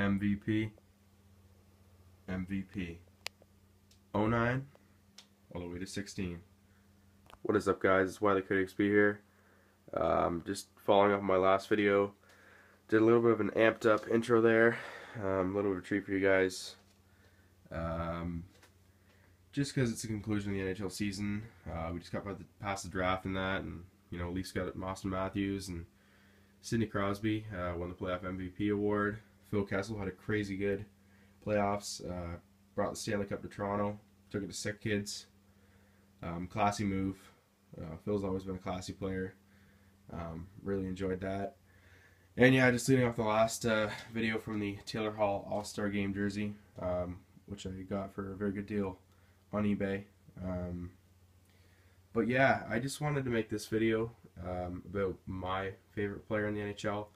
MVP, MVP, 09, all the way to 16. What is up guys, it's Wylie Critics be here. Um, just following up my last video, did a little bit of an amped up intro there, um, a little bit of a treat for you guys. Um, just because it's the conclusion of the NHL season, uh, we just got past the draft and that, and you know, Leafs got Auston Matthews and Sidney Crosby uh, won the playoff MVP award. Phil Kessel had a crazy good playoffs. Uh, brought the Stanley Cup to Toronto. Took it to sick kids. Um, classy move. Uh, Phil's always been a classy player. Um, really enjoyed that. And yeah, just leading off the last uh, video from the Taylor Hall All Star Game jersey, um, which I got for a very good deal on eBay. Um, but yeah, I just wanted to make this video um, about my favorite player in the NHL,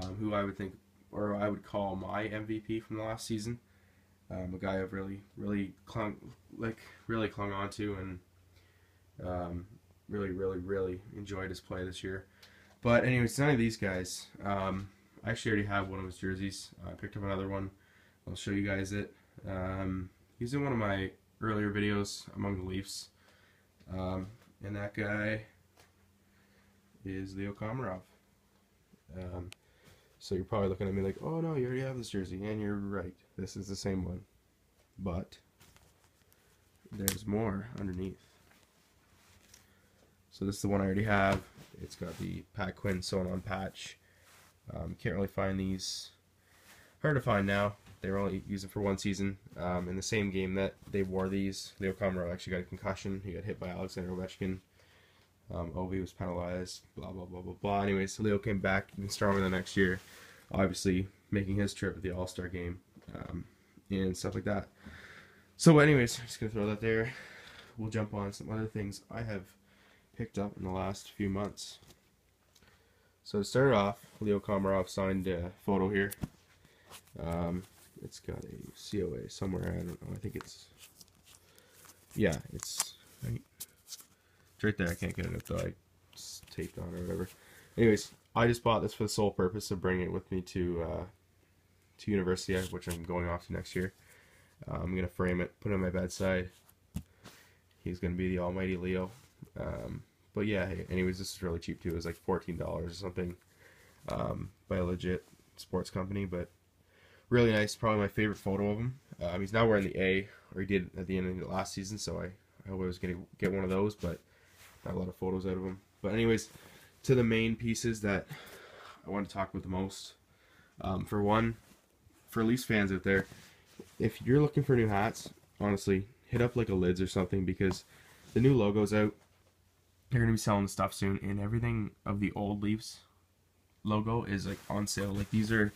um, who I would think, or I would call my MVP from the last season. Um, a guy I've really, really clung, like, really clung on to, and um, really, really, really enjoyed his play this year. But anyways, none of these guys. Um, I actually already have one of his jerseys. I picked up another one. I'll show you guys it. Um, he's in one of my earlier videos among the Leafs. Um, and that guy is Leo Komarov. So you're probably looking at me like, oh no, you already have this jersey. And you're right. This is the same one. But there's more underneath. So this is the one I already have. It's got the Pat Quinn sewn on patch. Um, can't really find these. Hard to find now. They were only using for one season. Um, in the same game that they wore these, Leo Komarov actually got a concussion. He got hit by Alexander Ovechkin. Um, Ovi was penalized. Blah blah blah blah blah. Anyways, Leo came back even stronger the next year. Obviously, making his trip at the All Star game um, and stuff like that. So, anyways, I'm just gonna throw that there. We'll jump on some other things I have picked up in the last few months. So to start off, Leo Komarov signed a photo here. Um, it's got a COA somewhere. I don't know. I think it's yeah, it's right. Right there. I can't get it up though. I just taped on or whatever. Anyways, I just bought this for the sole purpose of bringing it with me to uh, to university, which I'm going off to next year. Uh, I'm gonna frame it, put it on my bedside. He's gonna be the almighty Leo. Um, but yeah, anyways, this is really cheap too. It was like fourteen dollars or something um, by a legit sports company, but really nice. Probably my favorite photo of him. Um, he's now wearing the A, or he did at the end of the last season, so I, I was to get one of those, but not a lot of photos out of them. But anyways, to the main pieces that I want to talk about the most. Um, for one, for Leafs fans out there, if you're looking for new hats, honestly, hit up like a Lids or something because the new logo's out. They're gonna be selling the stuff soon, and everything of the old Leafs logo is like on sale. Like these are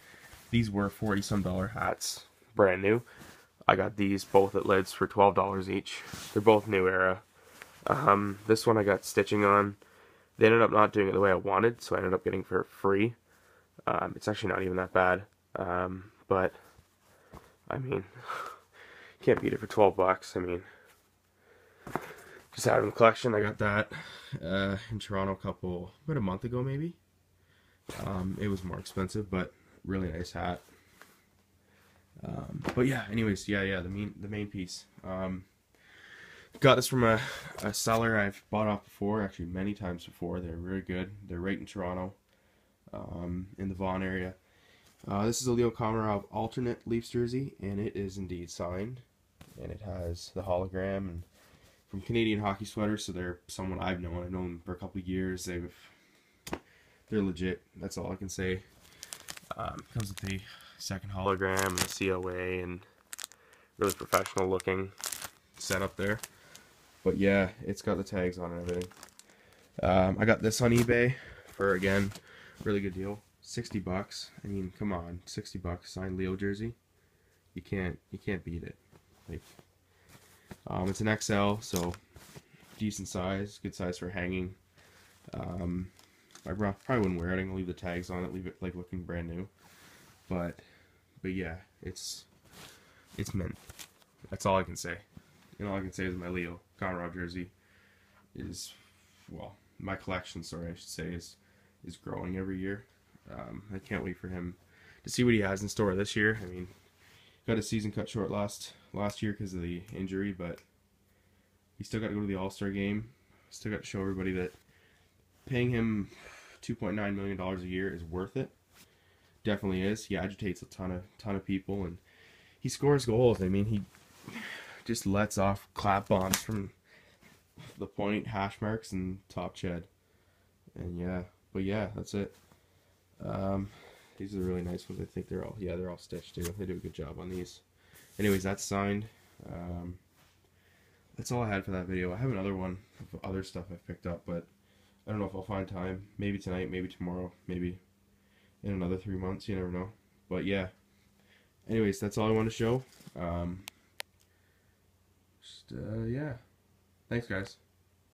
these were 40 some dollar hats, brand new. I got these both at Lids for $12 each. They're both new era. Um, this one I got stitching on. They ended up not doing it the way I wanted, so I ended up getting for free. Um, it's actually not even that bad. Um, but, I mean, can't beat it for 12 bucks. I mean, just out of the collection, I got that uh, in Toronto a couple, about a month ago maybe. Um, it was more expensive, but really nice hat. Um, but yeah, anyways, yeah, yeah, the main the main piece. Got this from a, a seller I've bought off before, actually many times before. They're very good. They're right in Toronto, um, in the Vaughan area. Uh, this is a Leo Komarov alternate Leafs jersey, and it is indeed signed. And it has the hologram and from Canadian Hockey Sweaters, so they're someone I've known. I've known them for a couple years. They've they're legit. That's all I can say. Um, comes with the second hologram and the COA and really professional looking setup there. But yeah, it's got the tags on and everything. Um, I got this on eBay for again, really good deal. 60 bucks. I mean, come on, 60 bucks signed Leo jersey. You can't you can't beat it. Like um, it's an XL, so decent size, good size for hanging. Um, I probably wouldn't wear it. I'm gonna leave the tags on it, leave it like looking brand new. But, but yeah, it's it's mint. That's all I can say. And all I can say is my Leo Komarov jersey is well, my collection, sorry, I should say, is is growing every year. Um, I can't wait for him to see what he has in store this year. I mean, got his season cut short last last year because of the injury, but he still got to go to the All Star game. Still got to show everybody that paying him two point nine million dollars a year is worth it. Definitely is. He agitates a ton of ton of people and he scores goals. I mean, he just lets off clap bombs from the point, hash marks, and top shed. And yeah, but yeah, that's it. Um, these are really nice ones. I think they're all yeah they're all stitched too. They do a good job on these. Anyways, that's signed. Um, that's all I had for that video. I have another one of other stuff I've picked up, but I don't know if I'll find time. Maybe tonight, maybe tomorrow, maybe in another three months. You never know. But yeah. Anyways, that's all I want to show. Um, just uh, yeah. Thanks, guys.